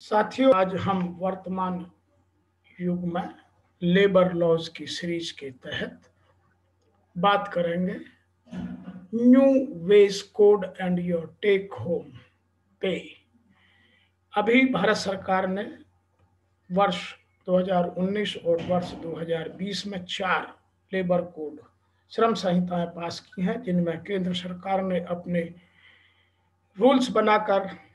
साथियों, आज हम वर्तमान युग में लेबर लॉज की सीरीज़ के तहत बात करेंगे। New wage code and your take home pay. अभी भारत सरकार ने वर्ष 2019 और वर्ष 2020 में चार लेबर कोड श्रम संहिताएँ पास की हैं, जिनमें केंद्र सरकार ने अपने रूल्स बनाकर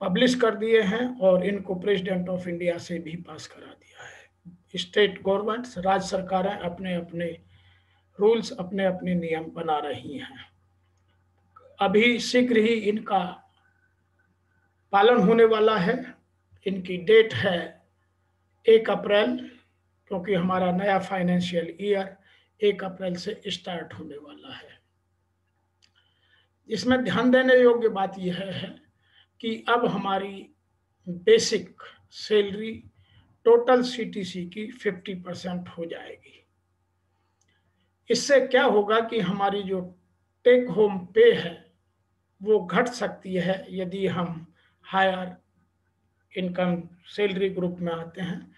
पब्लिश कर दिए हैं और इनको प्रेसिडेंट ऑफ़ इंडिया से भी पास करा दिया है। स्टेट गवर्नमेंट्स राज्य सरकारें अपने अपने रूल्स अपने अपने नियम बना रही हैं। अभी शीघ्र ही इनका पालन होने वाला है। इनकी डेट है एक अप्रैल, क्योंकि हमारा नया फाइनेंशियल ईयर एक अप्रैल से स्टार्ट होने वाला है। इसमें ध्यान देने योग्य बात यह है कि अब हमारी बेसिक सैलरी टोटल सीटीसी की 50 परसेंट हो जाएगी। इससे क्या होगा कि हमारी जो टेक होम पे है, वो घट सकती है यदि हम हायर इनकम सैलरी ग्रुप में आते हैं।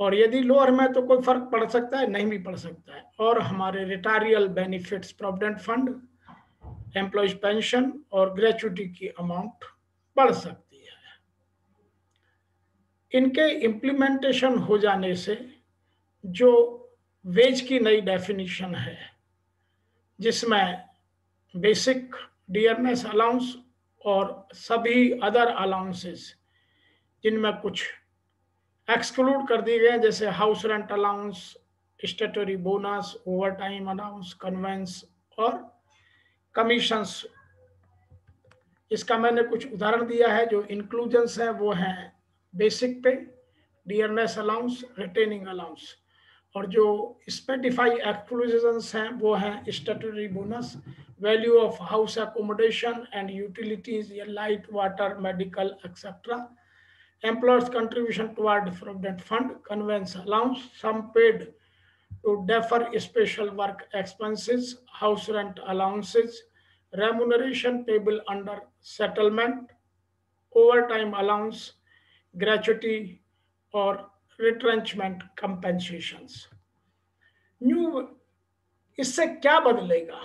और यदि लोअर में तो कोई फ़र्क पड़ सकता है, नहीं भी पड़ सकता है। और हमारे retiral benefits provident fund employees pension और ग्रेचुटी की अमाउंट बढ़ सकती है। इनके इम्प्लीमेंटेशन हो जाने से जो वेज की नई डेफिनेशन है, जिसमें बेसिक डियरनेस अलाउंस और सभी अदर अलाउंसेस जिनमें कुछ एक्सक्लूड कर दिए गए जैसे house rent allowance statutory bonus over time allowance conveyance और कमीशंस इसका मैंने कुछ उदाहरण दिया है, जो इंक्लूजन्स हैं, वो हैं बेसिक पे डीएनएस अलाउंस रिटेनिंग अलाउंस और जो स्पेटिफाई एक्सक्लूजन्स हैं, वो हैं statutory bonus value of house accommodation and utilities या light water medical etcetera employees contribution toward provident fund conveyance allowance sum paid to defer special work expenses house rent allowances remuneration table under settlement, overtime allowance, gratuity, or retrenchment compensations. New, इससे क्या बदलेगा?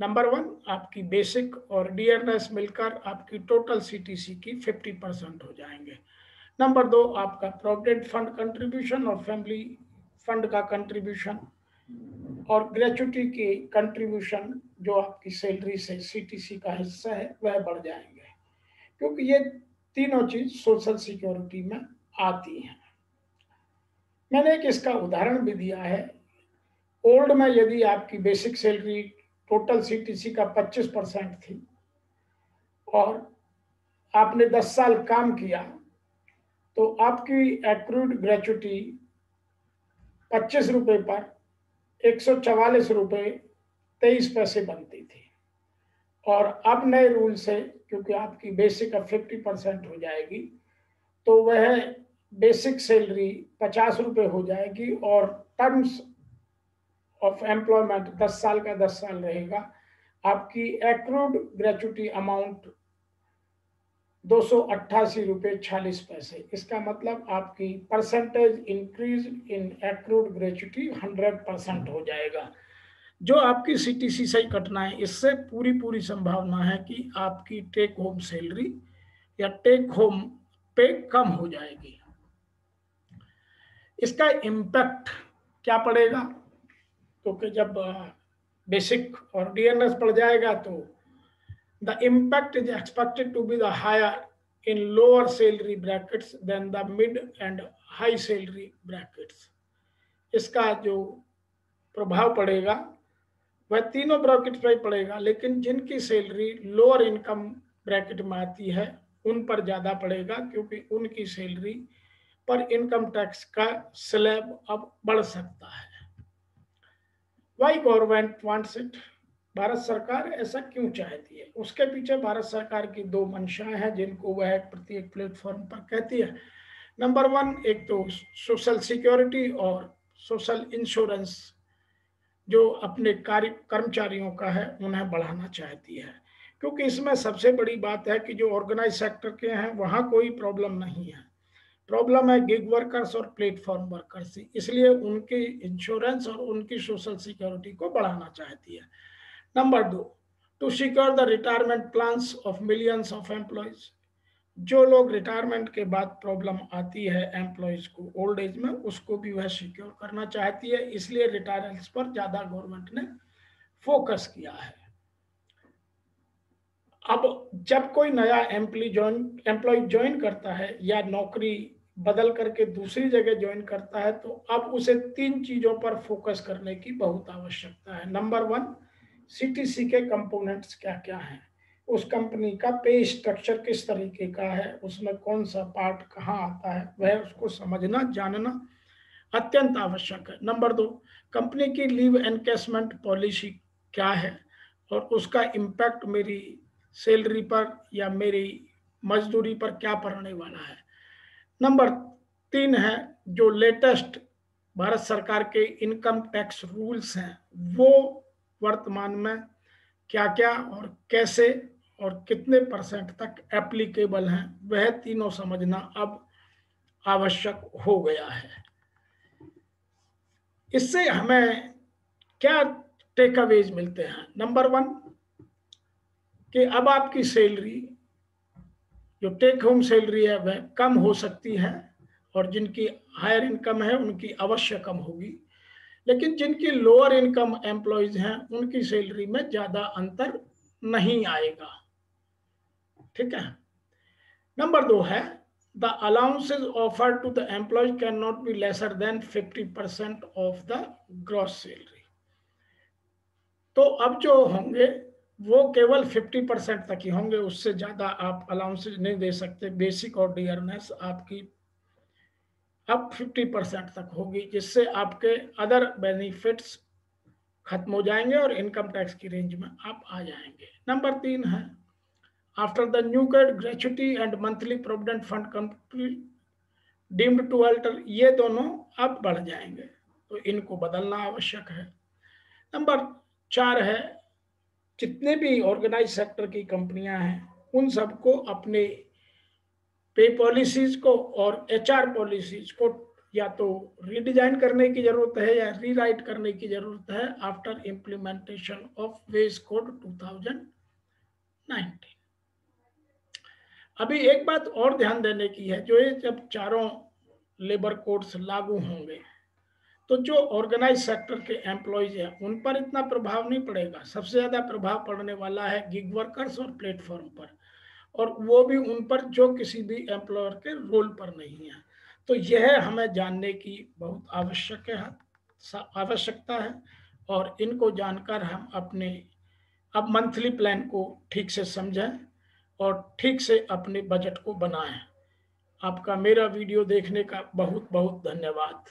Number one आपकी basic और DNS मिलकर आपकी total CTC की 50 percent हो जाएँगे। नंबर दो, आपका प्रोविडेंट फंड कंट्रीब्यूशन और फैमिली फंड का कंट्रीब्यूशन और ग्रेचुटी की कंट्रीब्यूशन जो आपकी सैलरी से सीटीसी का हिस्सा है, वह बढ़ जाएँगे। क्योंकि ये तीनों चीज़ सोशल सिक्योरिटी में आती हैं। मैंने एक इसका उदाहरण भी दिया है। ओल्ड में यदि आपकी बेसिक सैलरी टोटल सीटीसी का 25 परसेंट थी और आपने 10 साल काम किया तो आपकी एक्रूड ग्रेचुटी पच्चीस रुपए पर एक सौ चवालीस रुपये तेईस पैसे बनती थी। और अब नए रूल से, क्योंकि आपकी बेसिक अब फिफ्टी परसेंट हो जाएगी तो वह बेसिक सैलरी पचास रुपये हो जाएगी और टर्म्स ऑफ़ एम्प्लॉयमेंट 10 साल का 10 साल रहेगा। आपकी एक्रूड ग्रेचुटी अमाउंट दो सौ अट्ठासी रुपये छियालीस पैसे। इसका मतलब आपकी percentage increase in accrued gratuity hundred percent हो जाएगा। जो आपकी सीटीसी से कटना है, इससे पूरी पूरी संभावना है कि आपकी टेक होम सैलरी या टेक होम पे कम हो जाएगी। इसका इम्पैक्ट क्या पड़ेगा? क्योंकि तो जब बेसिक और डीएनएस पड़ जाएगा तो the impact is expected to be the higher in lower salary brackets than the mid and high salary brackets इसका जो प्रभाव पड़ेगा वह तीनों ब्रैकेट पर पड़ेगा, लेकिन जिनकी सैलरी लोअर इनकम ब्रैकेट में आती है, उन पर ज़्यादा पड़ेगा, क्योंकि उनकी सैलरी पर इनकम टैक्स का स्लैब अब बढ़ सकता है। Why government wants it Bharat सरकार ऐसा क्यों चाहती है? उसके पीछे भारत सरकार की दो मंशाएँ हैं, जिनको वह प्रत्येक प्लेटफॉर्म पर कहती है। नंबर वन एक तो सोशल सिक्योरिटी और सोशल इंश्योरेंस जो अपने कार्य, कर्मचारियों का है, उन्हें बढ़ाना चाहती है। क्योंकि इसमें सबसे बड़ी बात है कि जो ऑर्गेनाइज सेक्टर के हैं, वहाँ कोई प्रॉब्लम नहीं है। प्रॉब्लम है गिग वर्कर्स और प्लेटफॉर्म वर्कर्स इसलिए उनकी इंश्योरेंस और उनकी सोशल सिक्योरिटी को बढ़ाना चाहती है। नंबर दो to secure the retirement plans of millions of employees जो लोग रिटायरमेंट के बाद प्रॉब्लम आती है एम्प्लॉयज़ को ओल्ड एज में, उसको भी वह सिक्योर करना चाहती है। इसलिए रिटायरेंस पर ज़्यादा गवर्नमेंट ने फोकस किया है। अब जब कोई नया एम्प्लॉय ज्वाइन एम्प्लॉय ज्वाइन करता है या नौकरी बदल करके दूसरी जगह ज्वाइन करता है तो अब उसे तीन चीज़ों पर फोकस करने की बहुत आवश्यकता है। नंबर वन सीटीसी के कंपोनेंट्स क्या क्या हैं? उस कंपनी का पे स्ट्रक्चर किस तरीके का है, उसमें कौन सा पार्ट कहाँ आता है, वह उसको समझना, जानना अत्यंत आवश्यक है। नंबर दो, कंपनी की लीव एनकेसमेंट पॉलिसी क्या है? और उसका इम्पैक्ट मेरी सैलरी पर या मेरी मजदूरी पर क्या पड़ने वाला है? नंबर तीन है, जो लेटेस्ट भारत सरकार के इनकम टैक्स रूल्स हैं, वो वर्तमान में क्या क्या और कैसे और कितने परसेंट तक एप्लीकेबल हैं, वह तीनों समझना अब आवश्यक हो गया है। इससे हमें क्या टेक अवेज मिलते हैं? नंबर वन कि अब आपकी सैलरी जो टेक होम सैलरी है, वह कम हो सकती है और जिनकी हायर इनकम है, उनकी अवश्य कम होगी। लेकिन जिनकी लोअर इनकम एम्प्लॉयज़ हैं, उनकी सैलरी में ज़्यादा अंतर नहीं आएगा। ठीक है? नंबर दो है the allowances offer to the employee can not be lesser than 50 percent of the gross salary तो अब जो होंगे, वो केवल 50 परसेंट तक ही होंगे, उससे ज़्यादा आप अलाउंसेज नहीं दे सकते। बेसिक और डियरनेस आपकी अब 50 परसेंट तक होगी, जिससे आपके अदर बेनिफिट्स खत्म हो जाएँगे और इनकम टैक्स की रेंज में आप आ जाएँगे। नंबर तीन है after the new code gratuity and monthly provident fund company deemed to alter ये दोनों अब बढ़ जाएँगे। तो इनको बदलना आवश्यक है। नंबर चार है, जितने भी ऑर्गेनाइज सेक्टर की कंपनियाँ हैं, उन सबको अपने पे पॉलिसीज़ को और एचआर पॉलिसीज़ को या तो रीडिजाइन करने की ज़रूरत है या रीराइट करने की ज़रूरत है after implementation of wage code 2019 अभी एक बात और ध्यान देने की है, जो ये जब चारों लेबर कोड्स लागू होंगे तो जो ऑर्गेनाइज सेक्टर के एम्प्लॉयज़ हैं, उन पर इतना प्रभाव नहीं पड़ेगा। सबसे ज़्यादा प्रभाव पड़ने वाला है गिग वर्कर्स और प्लेटफॉर्म पर, और वो भी उन पर जो किसी भी एम्प्लॉयर के रोल पर नहीं है। तो यह हमें जानने की बहुत आवश्यक है आवश्यकता है, और इनको जानकर हम अपने, अब मंथली प्लान को ठीक से समझें। और ठीक से अपने बजट को बनाएँ। आपका मेरा वीडियो देखने का बहुत बहुत धन्यवाद।